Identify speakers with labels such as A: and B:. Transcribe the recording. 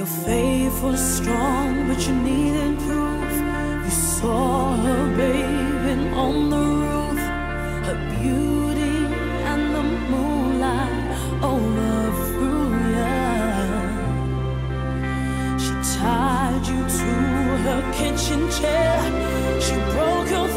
A: Your faith was strong, but you needed proof. You saw her bathing on the roof, her beauty and the moonlight oh, overthrew ya. She tied you to her kitchen chair. She broke your